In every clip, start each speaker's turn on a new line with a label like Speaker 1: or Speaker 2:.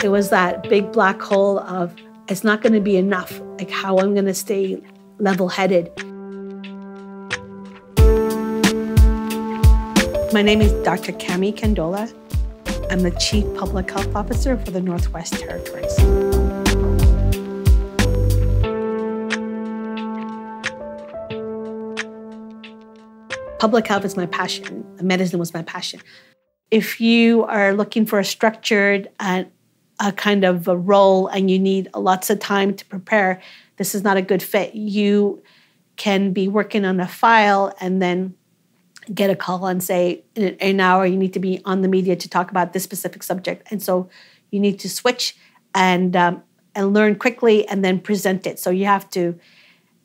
Speaker 1: It was that big black hole of it's not going to be enough, like how I'm going to stay level headed. My name is Dr. Kami Kandola. I'm the Chief Public Health Officer for the Northwest Territories. Public health is my passion. Medicine was my passion. If you are looking for a structured and a kind of a role and you need lots of time to prepare, this is not a good fit. You can be working on a file and then get a call and say, in an hour, you need to be on the media to talk about this specific subject. And so you need to switch and, um, and learn quickly and then present it. So you have to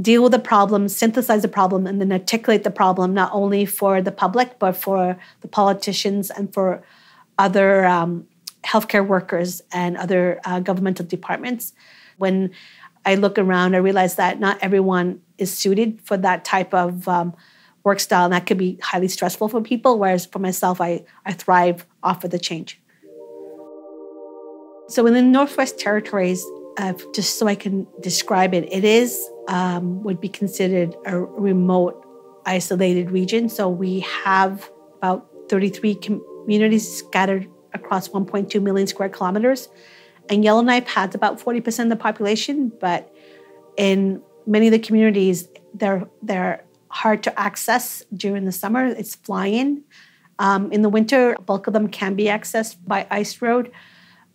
Speaker 1: deal with the problem, synthesize the problem, and then articulate the problem not only for the public, but for the politicians and for other um, healthcare workers and other uh, governmental departments. When I look around, I realize that not everyone is suited for that type of um, work style, and that could be highly stressful for people. Whereas for myself, I, I thrive off of the change. So in the Northwest Territories, uh, just so I can describe it, it is um, would be considered a remote, isolated region. So we have about 33 communities scattered across 1.2 million square kilometers. And Yellowknife has about 40% of the population, but in many of the communities, they're, they're hard to access during the summer. It's flying. Um, in the winter, a bulk of them can be accessed by ice road.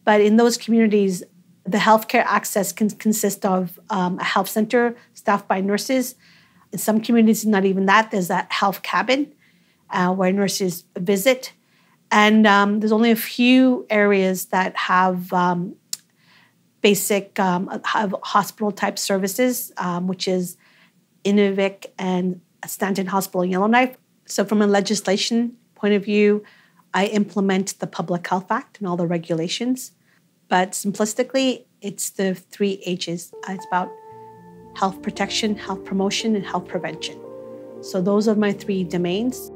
Speaker 1: But in those communities, the healthcare access can consist of um, a health center staffed by nurses. In some communities, not even that. There's that health cabin uh, where nurses visit. And um, there's only a few areas that have um, basic um, have hospital type services, um, which is Inuvik and Stanton Hospital in Yellowknife. So, from a legislation point of view, I implement the Public Health Act and all the regulations. But simplistically, it's the three H's. It's about health protection, health promotion, and health prevention. So those are my three domains.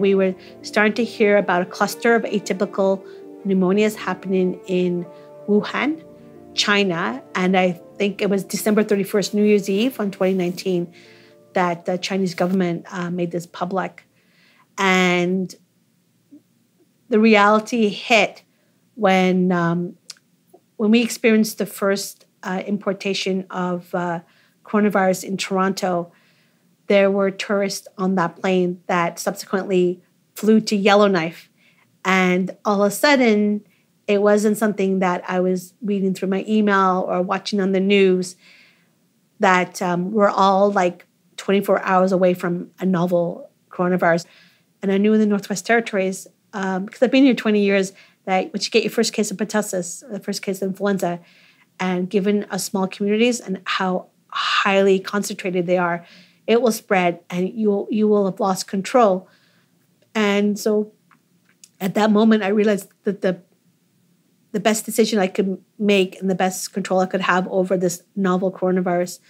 Speaker 1: We were starting to hear about a cluster of atypical pneumonias happening in Wuhan, China, and I think it was December 31st, New Year's Eve on 2019, that the Chinese government uh, made this public. And the reality hit when um, when we experienced the first uh, importation of uh, coronavirus in Toronto. There were tourists on that plane that subsequently flew to Yellowknife, and all of a sudden, it wasn't something that I was reading through my email or watching on the news. That um, we're all like 24 hours away from a novel coronavirus. And I knew in the Northwest Territories, um, because I've been here 20 years, that once you get your first case of pertussis, the first case of influenza, and given us small communities and how highly concentrated they are, it will spread and you you will have lost control. And so at that moment I realized that the the best decision I could make and the best control I could have over this novel coronavirus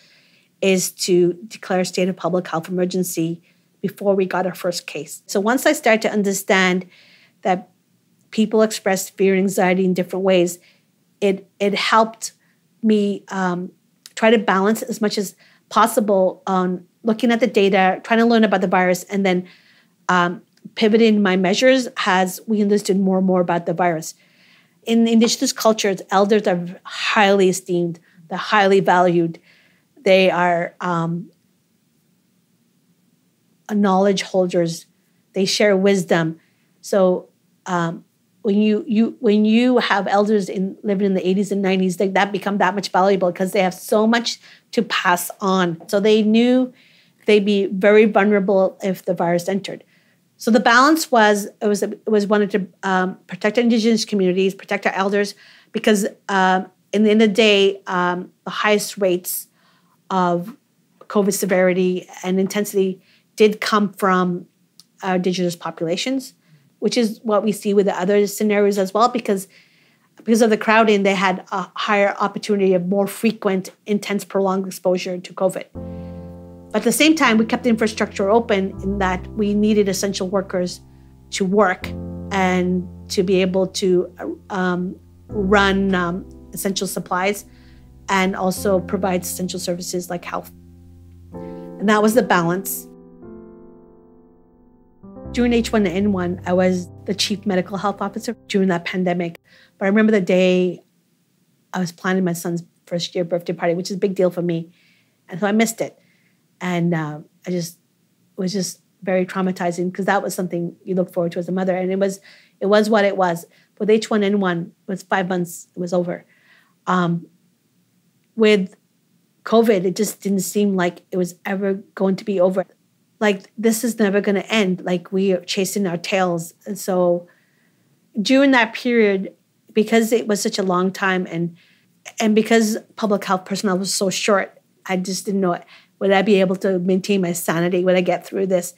Speaker 1: is to declare a state of public health emergency before we got our first case. So once I started to understand that people expressed fear and anxiety in different ways, it it helped me um, try to balance as much as possible on looking at the data, trying to learn about the virus, and then um, pivoting my measures as we understood more and more about the virus. In indigenous cultures, elders are highly esteemed, they're highly valued, they are um, knowledge holders, they share wisdom. So um, when you you when you have elders in living in the 80s and 90s, they, that become that much valuable because they have so much to pass on. So they knew they'd be very vulnerable if the virus entered. So the balance was it was it was wanted to um, protect indigenous communities, protect our elders, because um, in the end of the day, um, the highest rates of COVID severity and intensity did come from our indigenous populations which is what we see with the other scenarios as well, because because of the crowding, they had a higher opportunity of more frequent, intense, prolonged exposure to COVID. But at the same time, we kept the infrastructure open in that we needed essential workers to work and to be able to um, run um, essential supplies and also provide essential services like health. And that was the balance. During H1N1, I was the chief medical health officer during that pandemic. But I remember the day I was planning my son's first year birthday party, which is a big deal for me. And so I missed it. And uh, I just it was just very traumatizing because that was something you look forward to as a mother. And it was it was what it was. With H1N1, it was five months, it was over. Um, with COVID, it just didn't seem like it was ever going to be over. Like this is never going to end. Like we are chasing our tails. And so during that period, because it was such a long time and and because public health personnel was so short, I just didn't know would I be able to maintain my sanity? Would I get through this?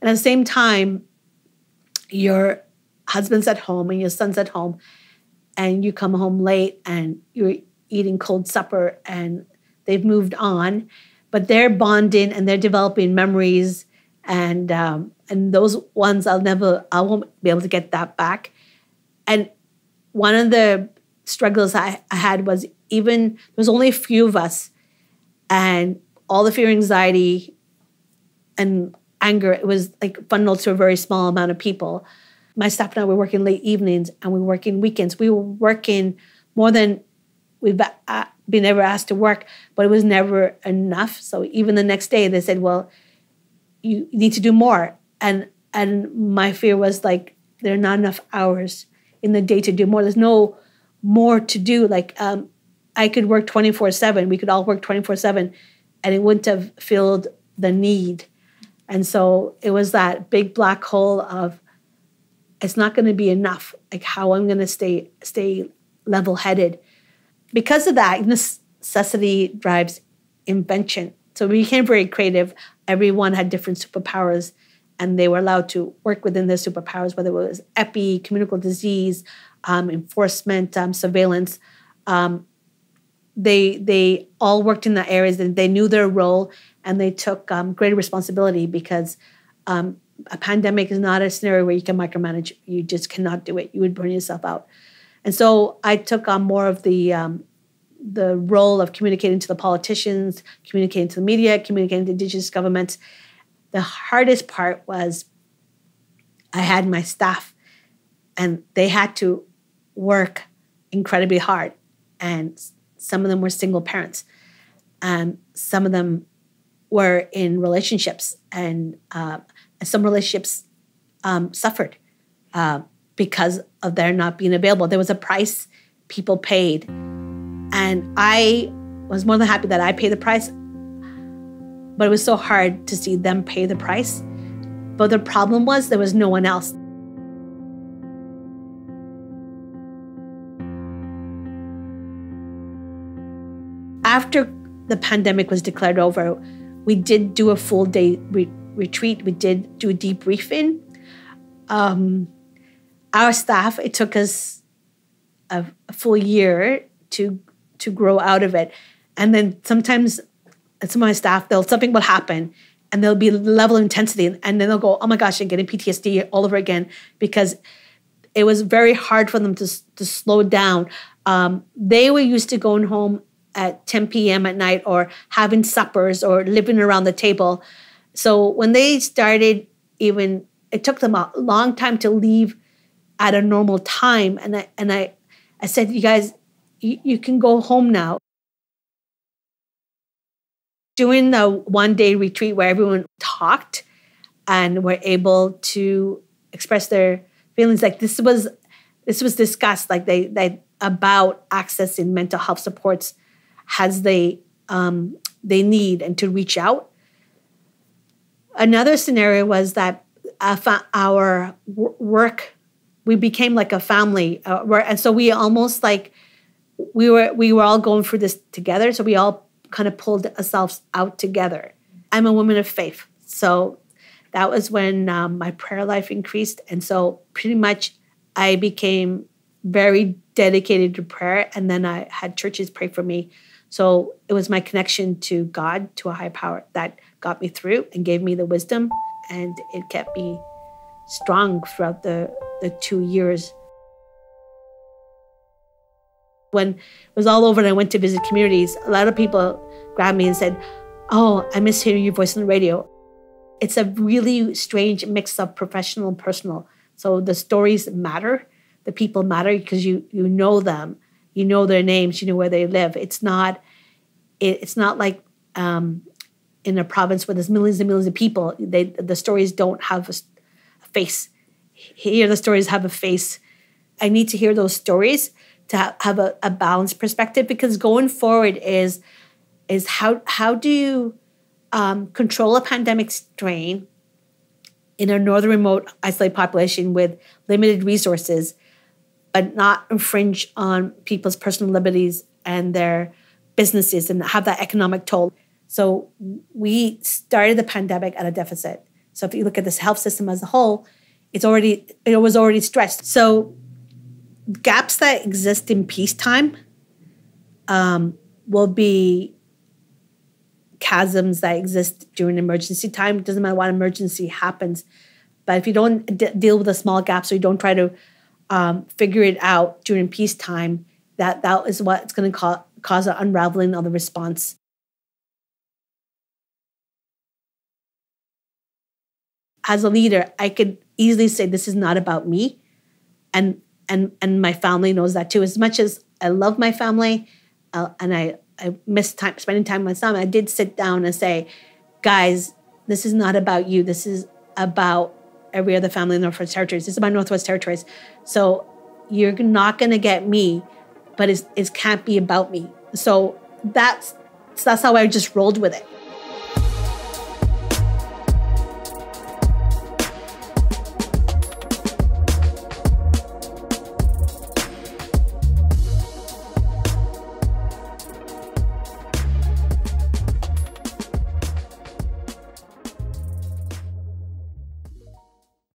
Speaker 1: And at the same time, your husband's at home and your son's at home, and you come home late and you're eating cold supper and they've moved on, but they're bonding and they're developing memories and um, and those ones I'll never I won't be able to get that back. And one of the struggles I, I had was even there was only a few of us, and all the fear, anxiety, and anger it was like funneled to a very small amount of people. My staff and I were working late evenings and we were working weekends. We were working more than we've been ever asked to work, but it was never enough. So even the next day, they said, "Well, you need to do more." And and my fear was like there are not enough hours in the day to do more. There's no more to do. Like um, I could work 24 seven. We could all work 24 seven, and it wouldn't have filled the need. And so it was that big black hole of it's not going to be enough. Like how I'm going to stay stay level headed. Because of that, necessity drives invention. So we became very creative. Everyone had different superpowers, and they were allowed to work within their superpowers, whether it was epi, communicable disease, um, enforcement, um, surveillance. Um, they they all worked in the areas and they knew their role and they took um, greater responsibility because um, a pandemic is not a scenario where you can micromanage. You just cannot do it. You would burn yourself out. And so I took on more of the um, the role of communicating to the politicians, communicating to the media, communicating to indigenous governments. The hardest part was I had my staff, and they had to work incredibly hard, and some of them were single parents. and some of them were in relationships, and uh, some relationships um, suffered uh, because of their not being available. There was a price people paid. And I was more than happy that I paid the price, but it was so hard to see them pay the price. But the problem was there was no one else. After the pandemic was declared over, we did do a full day re- retreat. We did do a debriefing. Um, our staff, it took us a, a, full year to to grow out of it, and then sometimes some of my staff, they'll something will happen, and there'll be level of intensity, and, then they'll go, "Oh my gosh, I'm getting PTSD all over again," because it was very hard for them to to slow down. Um, they were used to going home at 10 p.m. at night or having suppers or living around the table. So when they started, even it took them a long time to leave at a normal time. And I and I, I said, you guys, you, you can go home now. Doing the one day retreat where everyone talked and were able to express their feelings, like this was this was discussed, like they they about accessing mental health supports as they um, they need and to reach out. Another scenario was that our work we became like a family, uh, and so we almost like we were we were all going through this together. So we all kind of pulled ourselves out together. I'm a woman of faith, so that was when um, my prayer life increased, and so pretty much I became very dedicated to prayer, and then I had churches pray for me so it was my connection to God, to a high power, that got me through and gave me the wisdom, and it kept me strong throughout the the two years. When it was all over and I went to visit communities, a lot of people grabbed me and said, Oh, I miss hearing your voice on the radio. It's a really strange mix of professional and personal. So the stories matter, the people matter because you you know them, you know their names, you know where they live. It's not it, it's not like um, in a province where there's millions and millions of people. They the stories don't have a, a face. Here the stories have a face. I need to hear those stories to ha- have a, a balanced perspective because going forward is is how how do you um, control a pandemic strain in a northern remote isolated population with limited resources, but not infringe on people's personal liberties and their businesses and have that economic toll. So we started the pandemic at a deficit. So if you look at this health system as a whole, it's already it was already stressed. So gaps that exist in peacetime um, will be chasms that exist during emergency time. It doesn't matter what emergency happens, but if you don't d- deal with the small gaps or you don't try to um, figure it out during peacetime, that that is what's going to cause cause an unraveling of the response. As a leader, I could easily say this is not about me, and and and my family knows that too. As much as I love my family, uh, and I I miss time spending time with son. I did sit down and say, guys, this is not about you. This is about every other family in Northwest Territories. This is about Northwest Territories. So you're not going to get me, but it can't be about me. So that's that's how I just rolled with it.